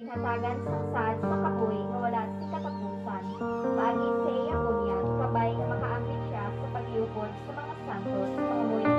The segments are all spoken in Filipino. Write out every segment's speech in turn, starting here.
Inatagan sa sad makapoy nga wala si katapusan. Paagi sa iya kunya, kabay makaangkin siya sa pagliyukod sa mga santos, mga muya.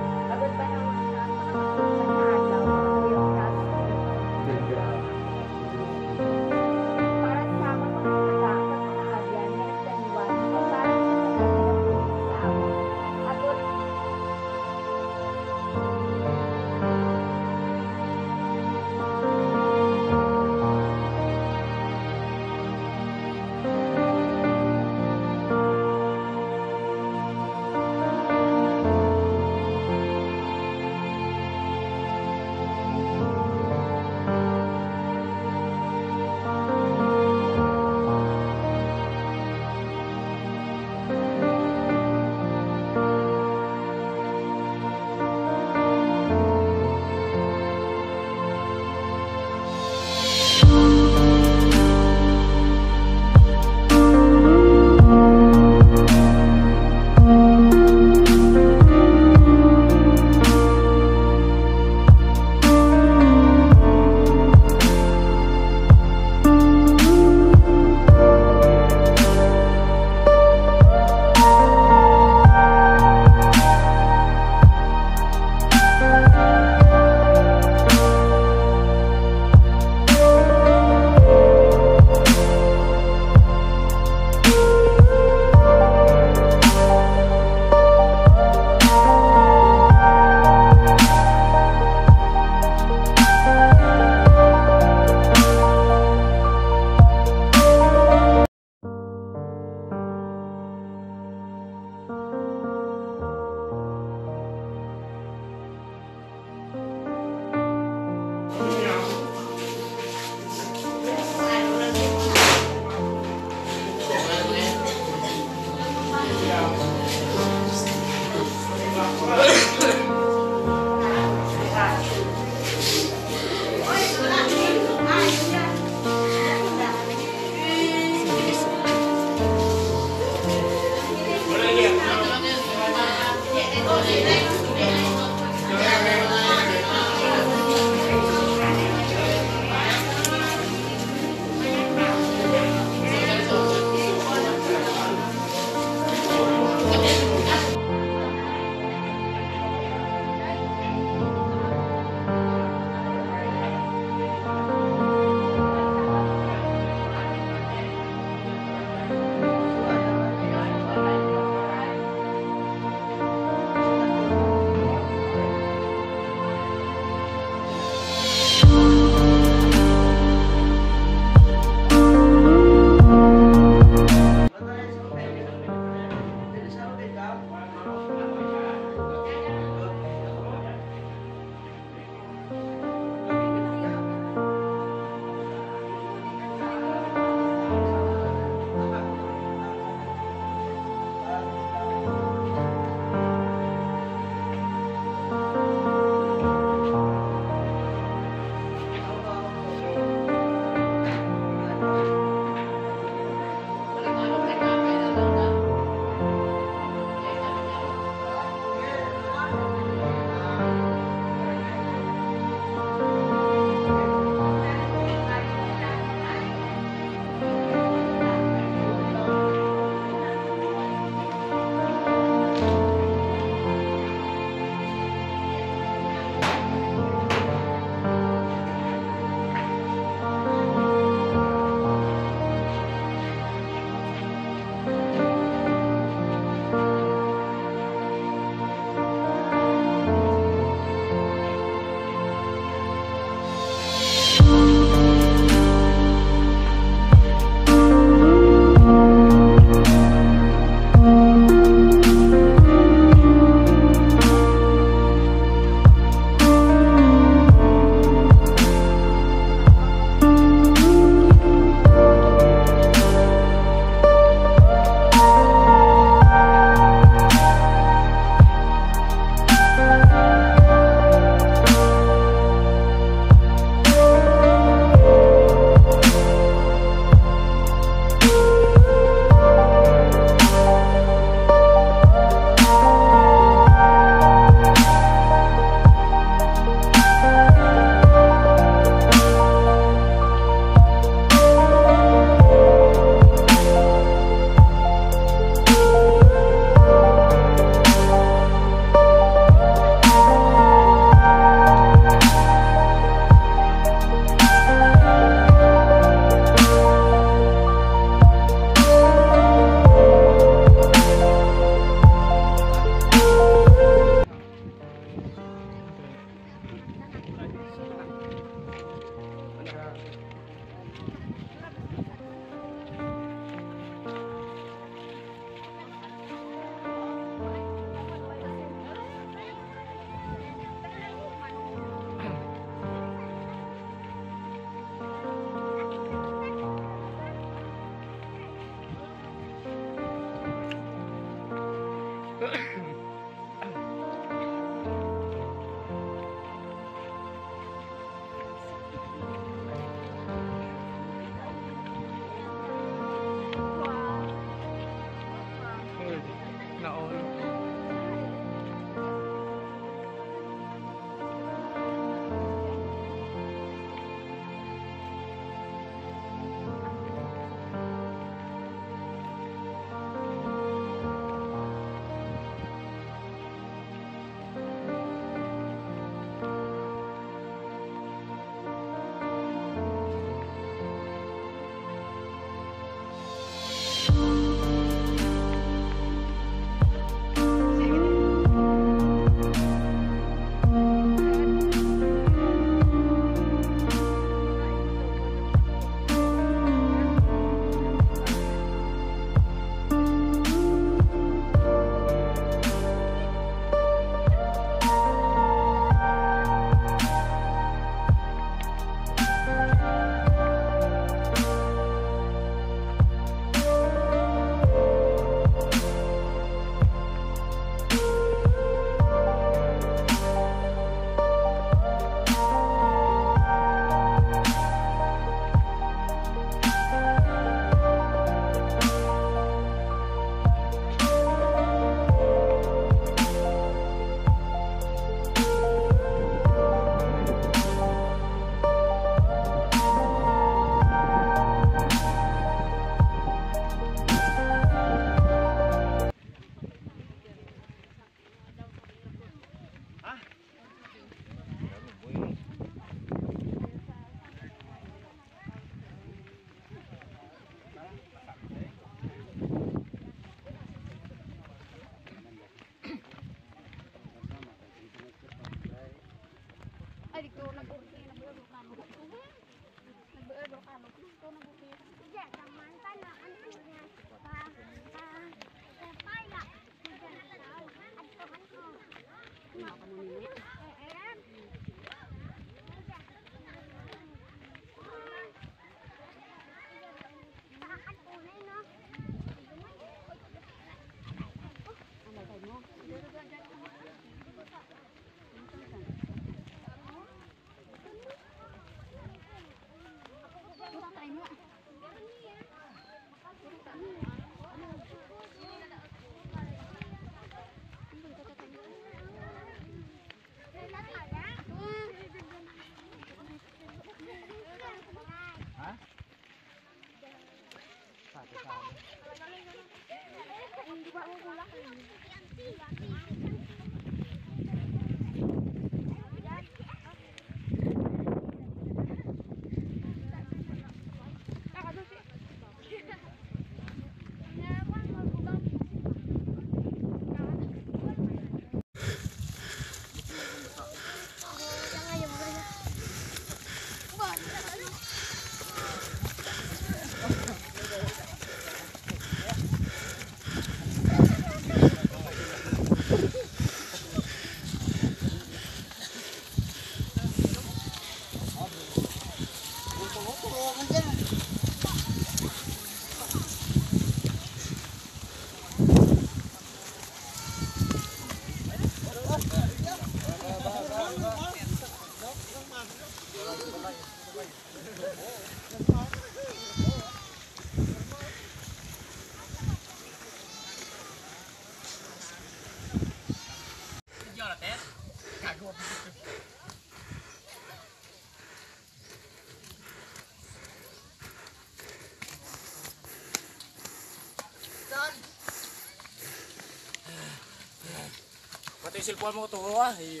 el cual me tocó y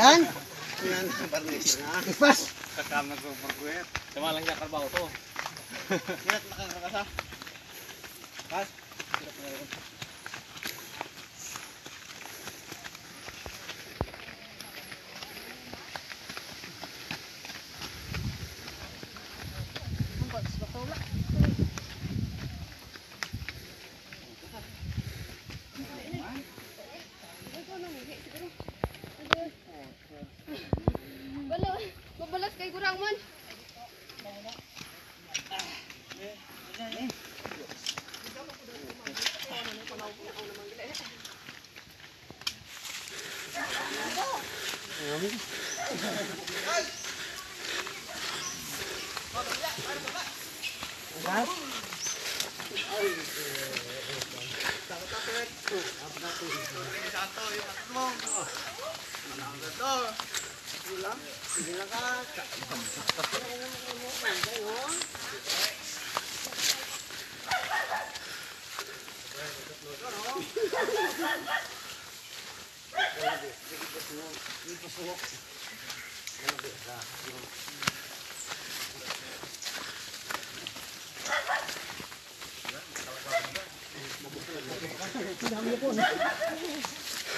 Yan. Yan, barnis na. Pas. Kakam nagpapagwet. Tama lang siya karbaho to. Yan, makakasa. Ulang na to. Ulang. Sige lang ka. Ang dami po.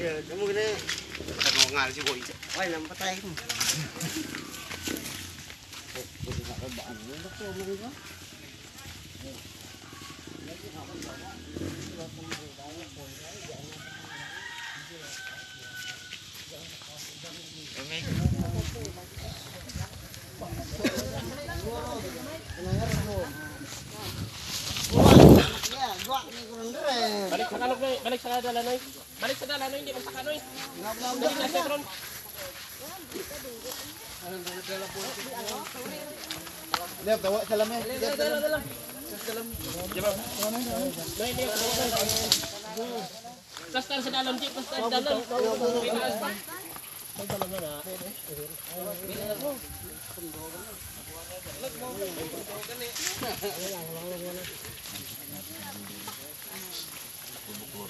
Ya, kamu kena mau ngal sih boy. Wah, lam patay ko. Pwede Balik sa kanok noy, balik sa dala noy. Balik sa dala noy, hindi man sa kanoy. Balik na sa tron. Lep, tawa salamin. Noy, di. Pastar sa dalon, di pastar sa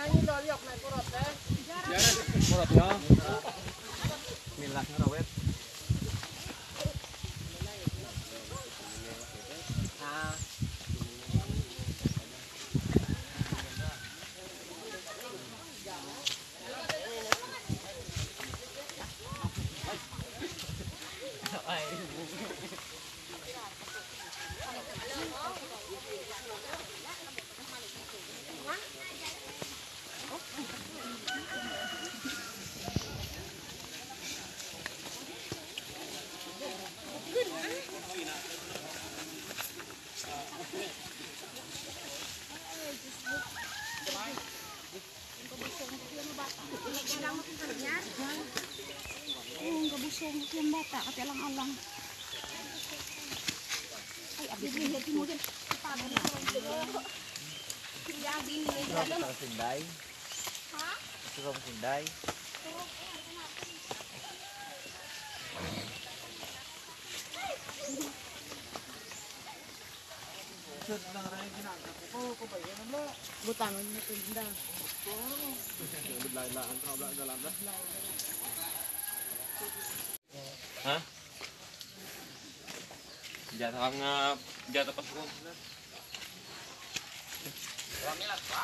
nyanyi doi yok naik korot teh. Ya. Milah ngerawet. xuống thêm ba tạ cái lăng ăn lăng ai ập đi đi thì mua cái tạ không? ra đi này ra lên sừng đấy hả sừng sừng đấy Bukan, ini pindah. Lain lah, antara belakang dalam dah. Hah? Jatuh ngap, jatuh pas Ramil apa?